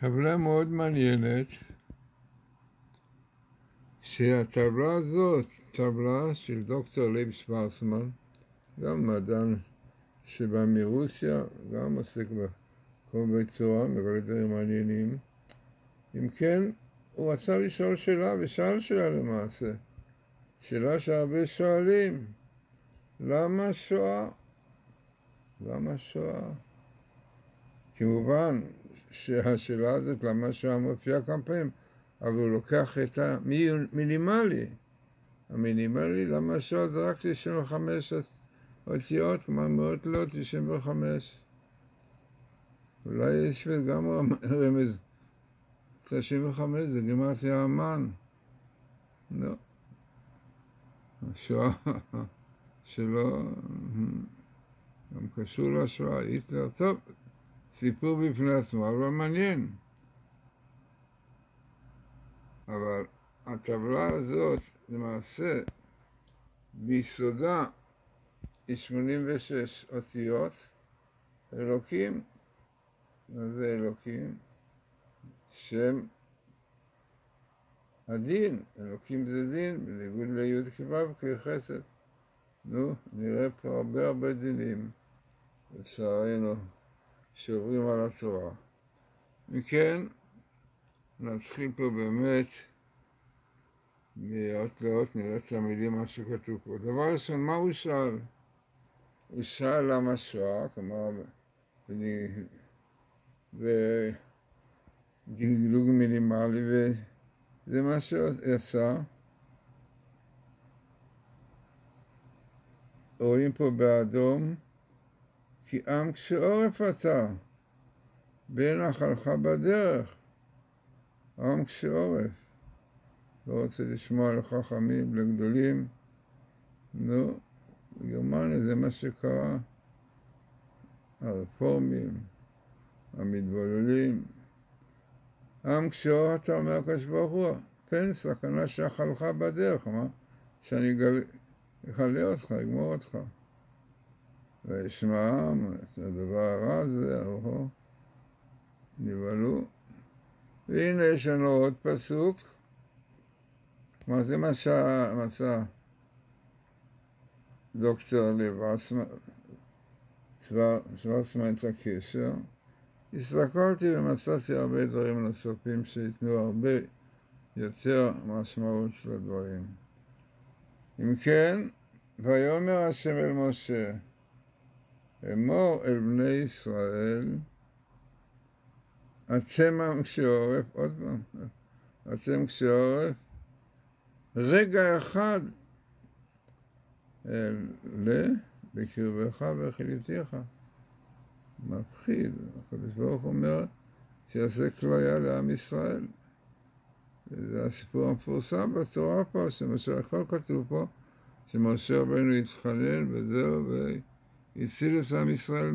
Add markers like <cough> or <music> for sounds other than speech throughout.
טבלה מאוד מעניינת, שהטבלה הזאת, טבלה של דוקטור לייב שוורצמן, גם מדען שבא מרוסיה, גם עוסק מיני תורה, מכל דברים מעניינים. אם כן, הוא רצה לשאול שאלה, ושאל שאלה למעשה. שאלה שהרבה שואלים, למה שואה? למה שואה? כמובן שהשאלה הזאת, למה שואה מופיעה כמה פעמים, אבל הוא לוקח את המינימלי. המינימלי, למה שואה זה רק 95 אותיות, כלומר מאות לא 95. אולי יש גם רמז 95 זה גימטריה אמן. לא. השואה שלו גם קשור לשואה, היטלר. טוב, סיפור בפני עצמו, אבל מעניין. אבל הטבלה הזאת, למעשה, ביסודה היא 86 אותיות, אלוקים, זה אלוקים? שם הדין, אלוקים זה דין, בניגוד ליוד כו' כחסד. נו, נראה פה הרבה הרבה דינים, לצערנו, שעוברים על התורה. מכן, נתחיל פה באמת, מאות לאות נראה את המילים, מה שכתוב פה. דבר ראשון, מה הוא שאל? הוא שאל למה שואה, כלומר, וגילוג מינימלי, וזה מה שעשה. רואים פה באדום, כי עם כשעורף אתה, בין אכלך בדרך, עם כשעורף. לא רוצה לשמוע לחכמים, לגדולים. נו, בגרמניה זה מה שקרה. הרפורמים, המתבוללים. עם כשעורף אתה אומר הקדוש ברוך הוא, פן סכנה שאכלך בדרך, מה? שאני גל... יכלה אותך, יגמור אותך. וישמע העם את הדבר הרע הזה, אהו, נבהלו. והנה יש לנו עוד פסוק, מה זה מה שמצא דוקטור לב שוורצמן את הקשר. הסתכלתי ומצאתי הרבה דברים נוספים שייתנו הרבה יותר משמעות של הדברים. אם כן, ויאמר השם אל משה, אמור אל בני ישראל, עם כשעורף, עוד פעם, אתם כשעורף, רגע אחד אלה בקרבך וחיליתיך. מפחיד, הקדוש ברוך אומר שיעשה כליה לעם ישראל. זה הסיפור המפורסם בתורה פה, שמשה, הכל כתוב פה, שמשה רבנו התחנן וזהו, והציל את עם ישראל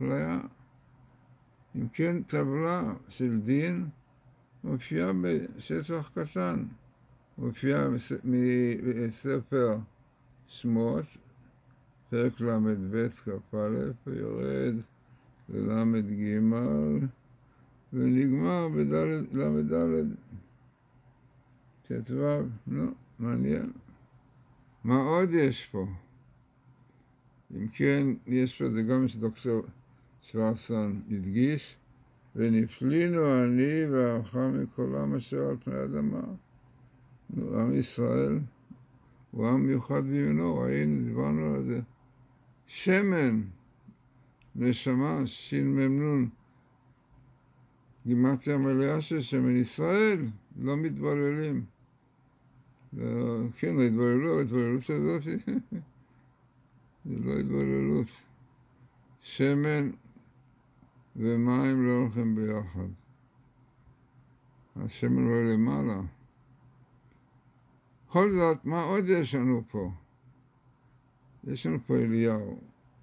מכליה. אם כן, טבלה של דין מופיעה בשטח קטן, מופיעה מספר שמות, פרק ל"ב כ"א, ויורד לל"ג ונגמר בל"ד. ט"ו, נו, מעניין. מה עוד יש פה? אם כן, יש פה, זה גם שדוקטור שוורסון הדגיש, ונפלינו אני ועמך מכל עם אשר על פני האדמה. עם ישראל הוא עם מיוחד בימינו, ראינו, דיברנו על זה. שמן, נשמה, שמ"ן, גימטריה מלאה של שמן ישראל, לא מתבוללים. לא, כן, ההתבוללות, ההתבוללות הזאת <laughs> זה לא התבוללות. שמן ומים לא הולכים ביחד. השמן עולה למעלה. בכל זאת, מה עוד יש לנו פה? יש לנו פה אליהו,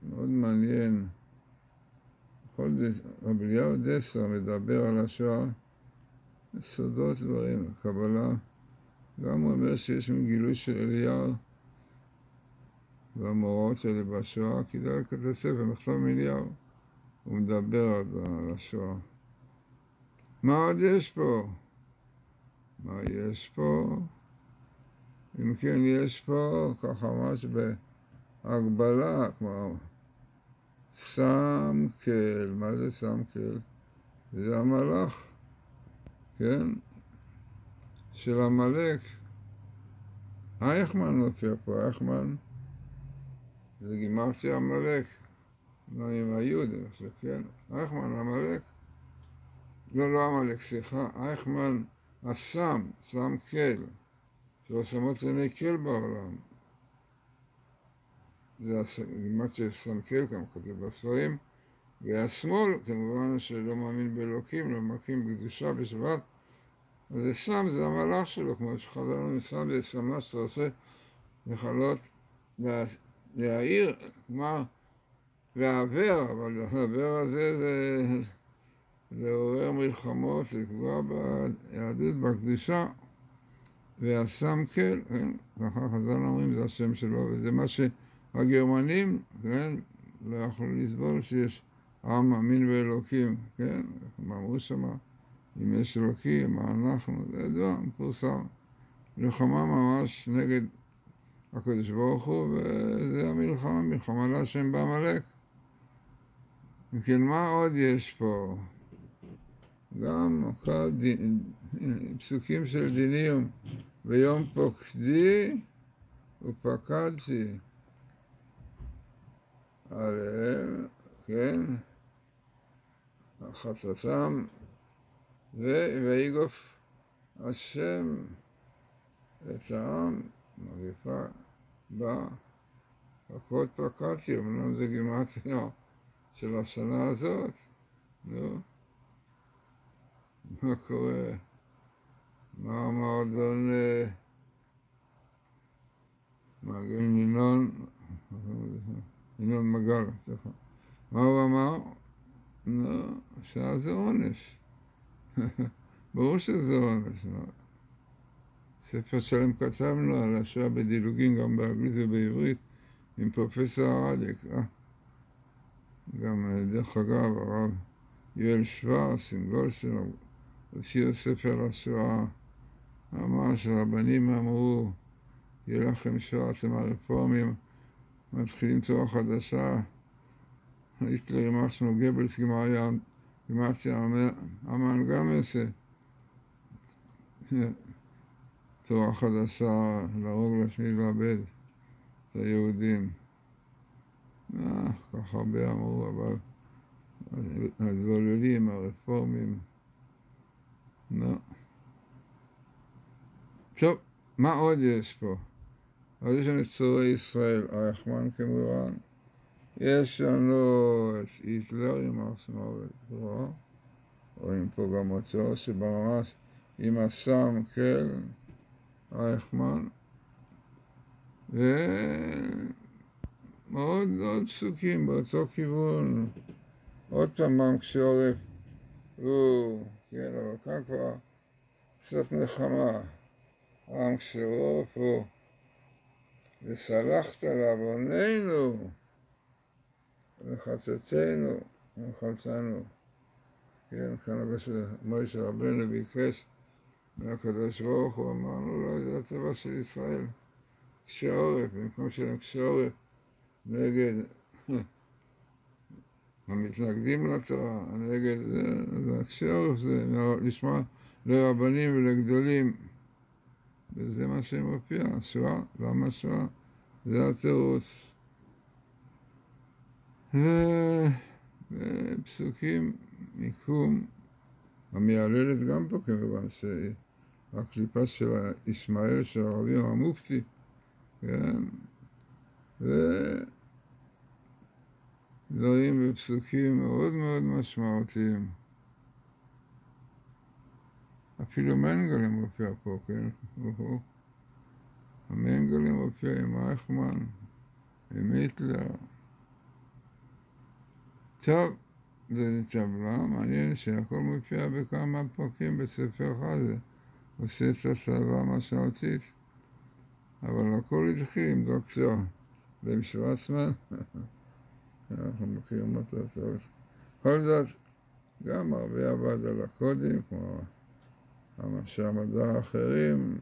מאוד מעניין. רבי אליהו דסר מדבר על השואה, סודות דברים, קבלה. גם הוא אומר שיש גילוי של אליהו והמאורעות האלה בשואה, כדאי לקראת הספר, מכתב מאליהו. הוא מדבר על השואה. מה עוד יש פה? מה יש פה? אם כן, יש פה ככה ממש בהגבלה, כמו סמקל, מה זה סמקל? זה המלאך, כן? של עמלק. אייכמן מופיע פה, אייכמן זה גימרציה עמלק, לא עם היוד, אני כן? אייכמן עמלק, לא, לא עמלק, סליחה, אייכמן הסם, סם כל, שלא שמות לעיני כל בעולם. זה גימרציה סם כל, כמה כותב בספרים, והשמאל, כמובן שלא מאמין באלוקים, לא מאמין בקדושה, בשבת, אז סם, זה המהלך שלו, כמו שחזרנו עם סם, זה סמה שאתה עושה לכלות, להעיר, כלומר, לעוור, אבל העוור הזה זה לעורר מלחמות, לפגוע ביהדות, בקדושה, והסם כן, כן, ככה חז"ל אומרים, זה השם שלו, וזה מה שהגרמנים, כן, לא יכלו לסבול שיש עם מאמין באלוקים, כן, הם אמרו שמה. אם יש אלוקים, מה אנחנו, זה דבר מפורסם. מלחמה ממש נגד הקדוש ברוך הוא, וזה המלחמה, מלחמה להשם בעמלק. אם כן, מה עוד יש פה? גם פסוקים של דינים, ביום פוקדי ופקדתי עליהם, כן, חטאתם ויגוף השם את העם, מגפה פקוד פקדתי, אמנם זה גימטריה של השנה הזאת, נו, מה קורה? מה המועדון מגן ינון, ינון מגל, סליחה. מה הוא אמר? נו, שעה זה עונש. <laughs> ברור שזה עונש. ספר שלם כתבנו על השואה בדילוגים, גם באנגלית ובעברית, עם פרופסור ארדיק. אה? גם, דרך אגב, הרב יואל שוורס עם גולדשטיין, הוציאו ספר השואה. ממש הרבנים אמרו, יהיה לכם שואה, אתם הרפורמים, מתחילים תורה חדשה. היטלר יימח שמו גבלס גמריה גימטריה אמן גם יעשה תורה חדשה, להרוג, להשמיד ולאבד את היהודים. אה, כך הרבה אמרו, אבל הזוללים, הרפורמים, לא. טוב, מה עוד יש פה? עוד יש לנו צורי ישראל, הרחמן כמובן. יש לנו את היטלר, יימח שמו וזכרו, רואים פה גם אותו שבממש עם הסם קל, רייכמן, ומאוד עוד פסוקים באותו כיוון. עוד פעם עם כשעורף הוא, כן, אבל כאן כבר קצת. עם כשעורף הוא, וסלחת לעווננו וחטאתנו וחטאנו. כן, כאן מוישה רבנו ביקש מהקדוש ברוך הוא, אמרנו לו, זה הטבע של ישראל. קשה עורף, במקום שלהם קשה עורף נגד <laughs> המתנגדים לתורה, נגד זה, הקשה עורף זה לשמוע לרבנים ולגדולים. וזה מה שמופיע, השואה, למה שואה? זה התירוץ. ופסוקים, מיקום, המיייללת גם פה כמובן, שהקליפה של ישמעאל, של הרבים המופתי, כן, ודברים ופסוקים מאוד מאוד משמעותיים. אפילו מנגלה מופיע פה, כן? המנגלה מופיע עם אייכמן, עם היטלר. טוב, זה טבלה, מעניין שהכל מופיע בכמה פרקים בספר חזה, עושה את הצבא המשמעותית, אבל הכל התחיל עם דוקטור בן שוורצמן, <laughs> אנחנו מכירים אותו טוב. בכל זאת, גם הרבה עבד על הקודים, כמו אנשי המדע האחרים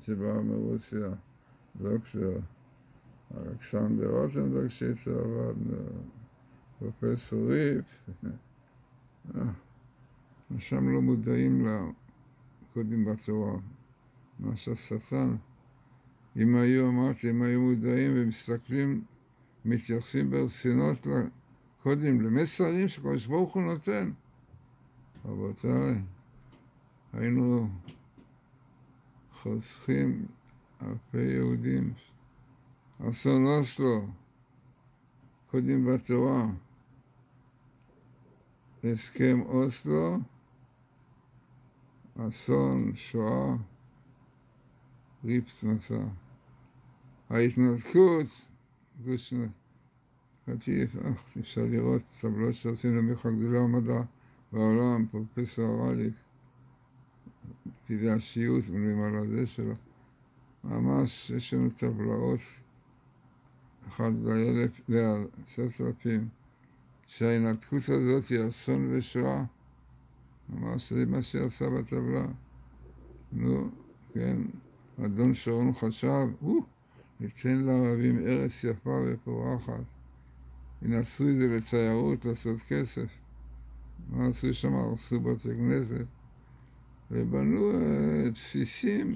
שבאו מרוסיה, דוקטור אלכסנדר רוטנברג שאיתו עבדנו, פרופסור ריף. <laughs> שם לא מודעים לקודים בתורה. מה שהשטן, אם היו, אמרתי, אם היו מודעים ומסתכלים, מתייחסים ברצינות לקודים, למסרים שקדוש ברוך הוא נותן. רבותיי, היינו חוסכים אלפי יהודים. אסון אוסלו, קודים בתורה, הסכם אוסלו, אסון, שואה, ריפס מצא. ההתנתקות, גוש קטיף, אפשר לראות טבלות שעושים למיכה גדולי המדע בעולם, פרופסור ארליק, פקידי השיעוט, בנויים על הזה שלו. ממש יש לנו טבלאות, אחת לאלף, לעשרת אלפים, שההנתקות הזאת היא אסון ושואה. ממש זה מה שעשה בטבלה. נו, כן, אדון שרון חשב, הוא, ניתן לערבים ארץ יפה ופורחת. ינסו את זה לתיירות, לעשות כסף. מה עשו שם? הרסו בתי כנסת. ובנו uh, בסיסים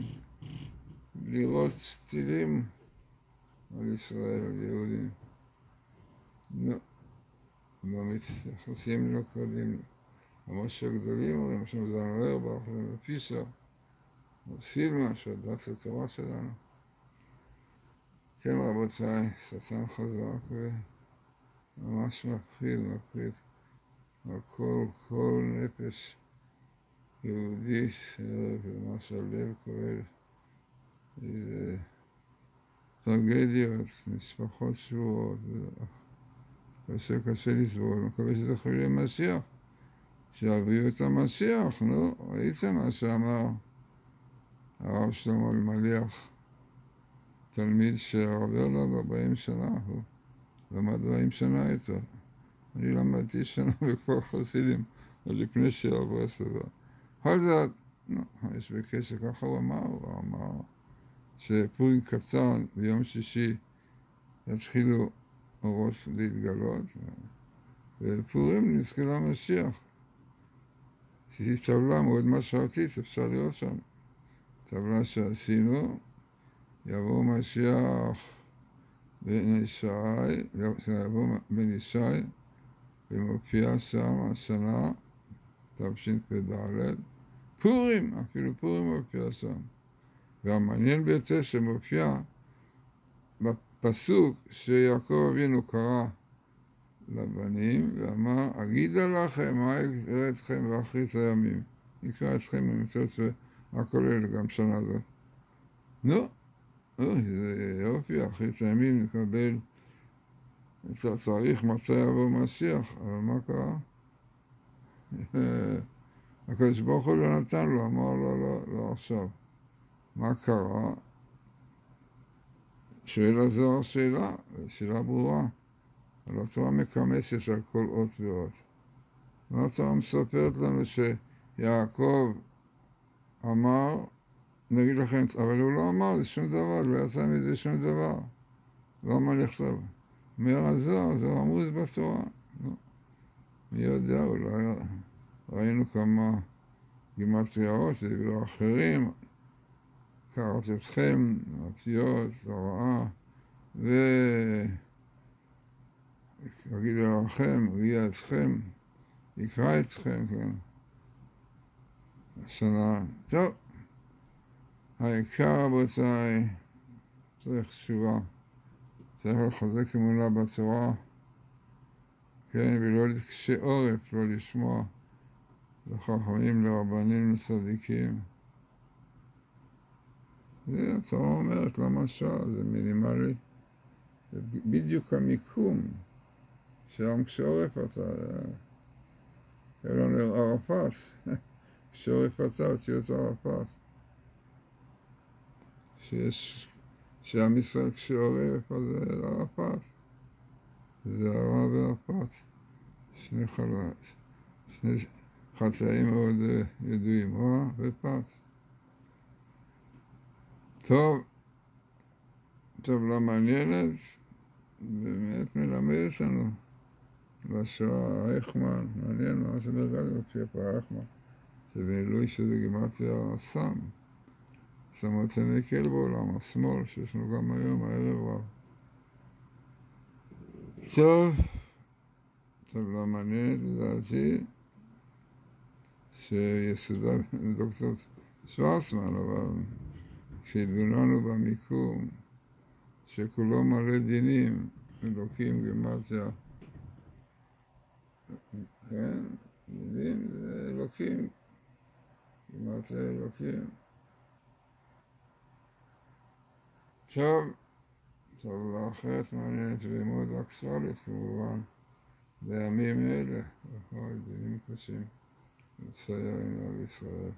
לראות טילים על ישראל, על יהודים. לא, לא מתייחסים לא למרות שהגדולים אומרים, שם זן אוירבך ופישר, סילמה, שהדת התורה שלנו. כן, רבותיי, שטן חזק וממש מפחיד, מפחיד. על כל, כל נפש יהודית, מה שהלב כואב, איזה טרגדיות, משפחות שבועות, קשה קשה לסבול, מקווה שזה חולי משיח, שיביאו את המשיח, נו, ראיתם מה שאמר הרב שלמה אלמליח, תלמיד שעובר לו 40 שנה, הוא למד 40 שנה איתו. אני למדתי שנה בכפר חסידים, עוד לפני שעברו הסבבה. בכל זאת, לא, יש בקשר, ככה הוא אמר, הוא אמר שפורים קצר ביום שישי יתחילו אורות להתגלות, ובפורים נזכה למשיח. עשיתי טבלה מאוד משמעותית, אפשר לראות שם. טבלה שעשינו, יבוא משיח בן ישי, יבוא בן ישי, ומופיע שם השנה, תשפ"ד, פורים, אפילו פורים מופיע שם. והמעניין ביותר שמופיע בפסוק שיעקב אבינו קרא לבנים ואמר, אגידה לכם מה אראה אתכם באחרית הימים. נקרא אתכם במצוות הכולל גם שנה זאת. נו, זה יופי, אחרית הימים נקבל את התאריך מתי יבוא משיח, אבל מה קרה? <laughs> הקדוש ברוך הוא לא נתן לו, אמר לו, לא, לא עכשיו. מה קרה? שואל הזוהר שאלה, שאלה ברורה. אבל התורה מקמסת על כל אות ואות. והתורה מספרת לנו שיעקב אמר, נגיד לכם, אבל הוא לא אמר זה שום דבר, לא יצא מזה שום דבר. לא אמר לכתוב. אומר הזוהר, זה רמוז בתורה. מי יודע, אולי ראינו כמה גימטריות, דיברו אחרים, קראתי אתכם, אותיות, הוראה, ו... אגיד לכם, ראייה אתכם, יקרא אתכם, כן. השנה, טוב, העיקר רבותיי, צריך תשובה, צריך לחזק אמונה בתורה, כן, ולא לקשה עורף, לא לשמוע לחכמים, לרבנים, לצדיקים. זה התורה אומרת, למה שעה? זה מינימלי. זה בדיוק המיקום. שם כשעורף רצה, היה לנו ערפאת, <laughs> כשעורף רצה אותיות ערפאת. שיש, שעם ישראל כשעורף אז זה ערפאת. זה הרב וערפאת, שני חלק, שני חצאים מאוד אה, ידועים, רע ופת. טוב, טבלה מעניינת, באמת מלמד אותנו. לשואה, רייכמן, מעניין מה שברגע מופיע פה רייכמן, שבעילוי שזה גימטריה סם, סמות שנקל בעולם, השמאל, שיש לנו גם היום, הערב רב. טוב, טבלה מעניינת לדעתי, שיסודה <laughs> דוקטור שוורצמן, אבל כשהתבוננו במיקום, שכולו מלא דינים, אלוקים גימטריה כן, דינים זה אלוקים, גימטריה אלוקים. טוב, טבלה אחרת מעניינת ומאוד אקטואלית כמובן, בימים אלה, נכון, דינים קשים, לצייר עם ישראל.